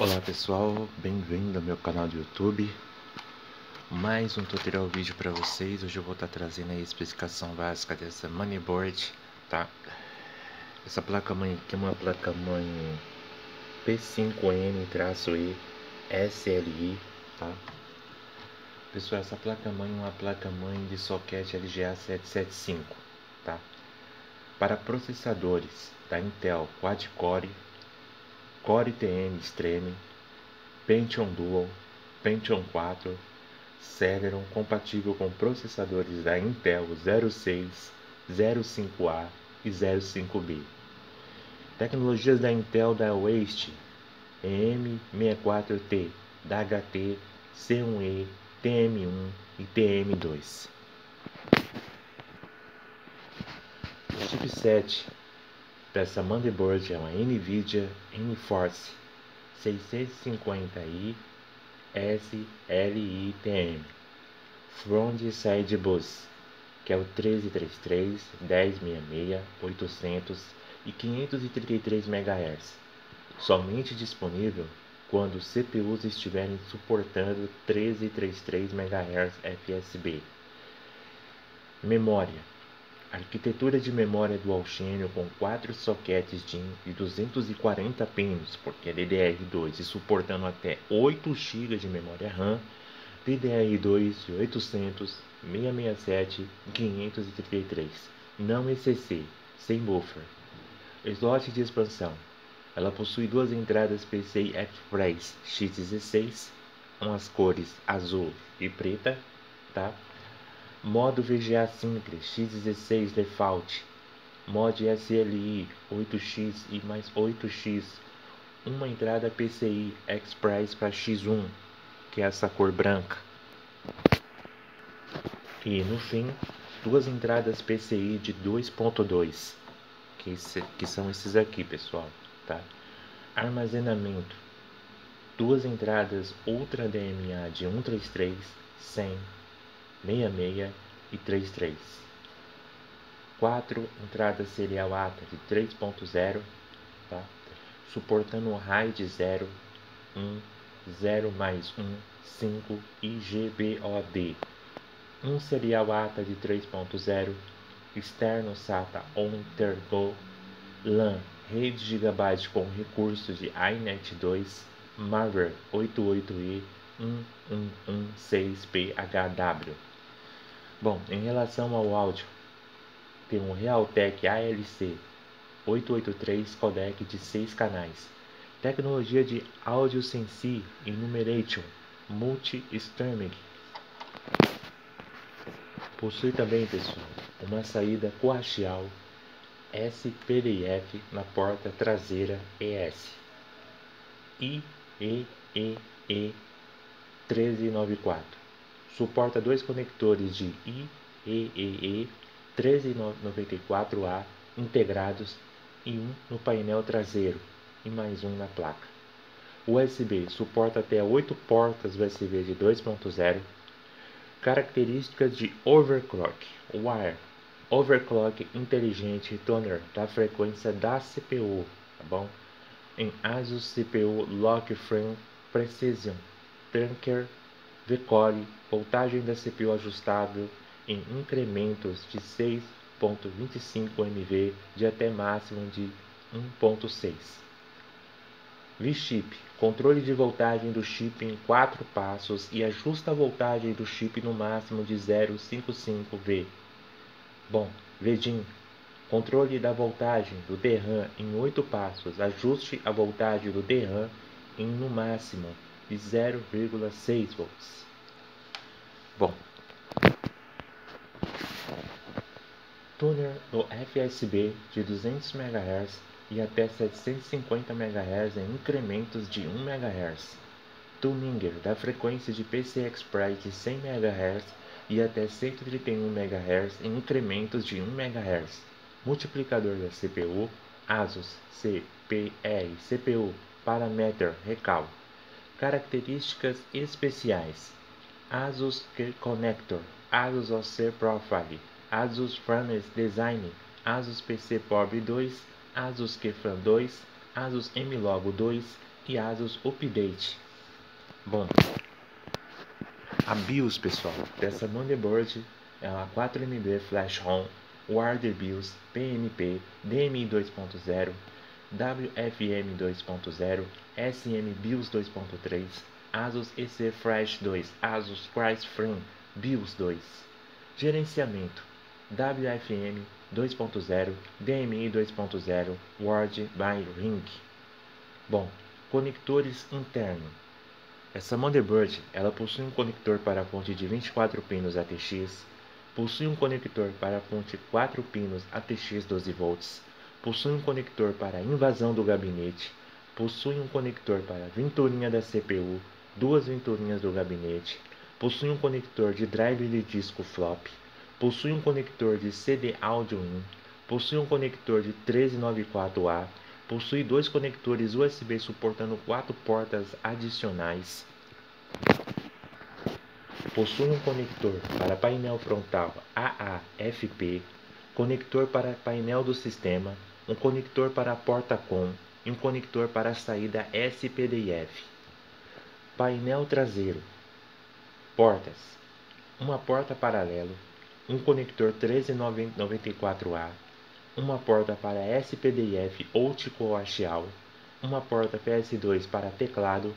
Olá pessoal, bem-vindo ao meu canal do YouTube Mais um tutorial vídeo para vocês Hoje eu vou estar trazendo a especificação básica dessa moneyboard tá? Essa placa-mãe aqui é uma placa-mãe P5N-E SLI tá? Pessoal, essa placa-mãe é uma placa-mãe de socket LGA 775 tá? Para processadores da Intel Quad-Core Core TN Extreme, Pentium Dual, Pentium 4, Celeron compatível com processadores da Intel 06, 05A e 05B. Tecnologias da Intel da Waste, EM64T, DHT, C1E, TM1 e TM2. O chipset essa motherboard é uma NVIDIA Enforce 650i SLITM Front Side Bus, que é o 1333, 1066, 800 e 533 MHz, somente disponível quando CPUs estiverem suportando 1333 MHz FSB. Memória Arquitetura de memória dual channel com 4 sockets DIN de 240 pinos, porque é DDR2 e suportando até 8 GB de memória RAM, DDR2 de 800, 667 e 533, não ECC, sem buffer. Slot de expansão. Ela possui duas entradas PCI Express X16, com as cores azul e preta, tá? Modo VGA simples x16 default. Mod SLI 8x e mais 8x. Uma entrada PCI Express para X1, que é essa cor branca. E no fim, duas entradas PCI de 2.2, que, que são esses aqui, pessoal, tá? Armazenamento. Duas entradas Ultra DMA de 133, 100 66 e 33. 4 entrada serial ATA de 3.0, tá? suportando o RAID 0, 1, 0 mais 1, 5 e GBOD. Um serial ATA de 3.0, externo SATA on Intergo, LAN, rede GB com recursos de iNet 2, Marver 88E 1116PHW. Bom, em relação ao áudio, tem um Realtek ALC 883 codec de 6 canais, tecnologia de Audio Sensi Enumeration Multi-Streaming. Possui também, pessoal, uma saída coaxial SPDIF na porta traseira ES. IEEE 1394 suporta dois conectores de IEEE 1394A integrados e um no painel traseiro e mais um na placa. USB suporta até 8 portas USB de 2.0. Características de overclock. Wire overclock inteligente toner da frequência da CPU, tá bom? Em ASUS CPU Lock Frame Precision Trunker Decore voltagem da CPU ajustável em incrementos de 6.25 MV de até máximo de 1.6. V-Chip controle de voltagem do chip em 4 passos e ajusta a voltagem do chip no máximo de 0.55 V. Bom, VDIN controle da voltagem do DRAM em 8 passos, ajuste a voltagem do DRAM em no máximo de 0,6 volts. Bom, tuner do FSB de 200 MHz e até 750 MHz em incrementos de 1 MHz. Tuninger da frequência de PC Express de 100 MHz e até 131 MHz em incrementos de 1 MHz. Multiplicador da CPU ASUS CPR CPU Parameter Recal Características especiais: ASUS Connector, ASUS OC Profile, ASUS Furnace Design, ASUS PC POB 2, ASUS Keyframe 2, ASUS MLOG 2, e ASUS Update. Bom, a BIOS, pessoal, dessa motherboard é uma 4MB Flash ROM Warder BIOS PMP DMI 2.0 WFM 2.0 SM BIOS 2.3 ASUS EC Flash 2 ASUS CryFrame BIOS 2 Gerenciamento WFM 2.0 DMI 2.0 Word by Ring. Bom, conectores internos. Essa motherboard ela possui um conector para a fonte de 24 pinos ATX Possui um conector para ponte 4 pinos ATX 12V. Possui um conector para invasão do gabinete. Possui um conector para ventoinha da CPU, duas ventoinhas do gabinete. Possui um conector de drive de disco flop. Possui um conector de CD Audio In. Possui um conector de 1394A. Possui dois conectores USB suportando quatro portas adicionais. Possui um conector para painel frontal AAFP, conector para painel do sistema, um conector para a porta COM e um conector para a saída SPDIF. Painel traseiro. Portas. Uma porta paralelo, um conector 1394A, uma porta para SPDIF ou coaxial, uma porta PS2 para teclado,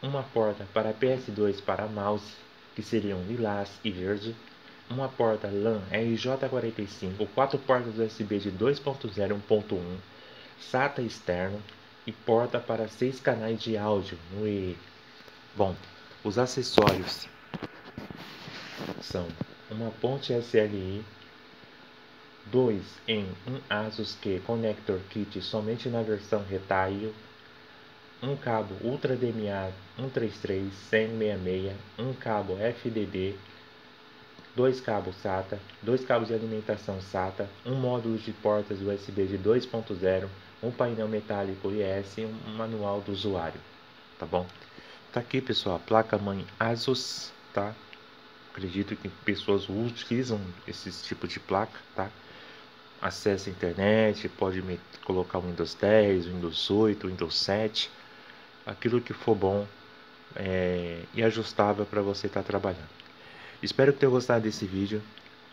uma porta para PS2 para mouse que seriam lilás e verde, uma porta LAN RJ45, quatro portas USB de 2.0 1.1, SATA externo e porta para seis canais de áudio no E. Bom, os acessórios são uma ponte SLI, dois em um ASUS Q Connector Kit somente na versão Retail um cabo Ultra DMA 133 10066, um cabo FDD, dois cabos SATA, dois cabos de alimentação SATA, um módulo de portas USB de 2.0, um painel metálico IS e um manual do usuário, tá bom? Tá aqui, pessoal, a placa mãe ASUS, tá? Acredito que pessoas utilizam esse tipo de placa, tá? Acesse a internet, pode colocar o Windows 10, Windows 8, Windows 7, aquilo que for bom é, e ajustável para você estar tá trabalhando. Espero que tenham gostado desse vídeo.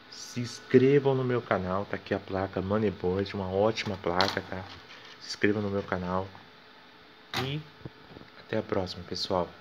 Se inscrevam no meu canal, tá aqui a placa Moneyboard, uma ótima placa, tá? Se inscrevam no meu canal. E até a próxima, pessoal.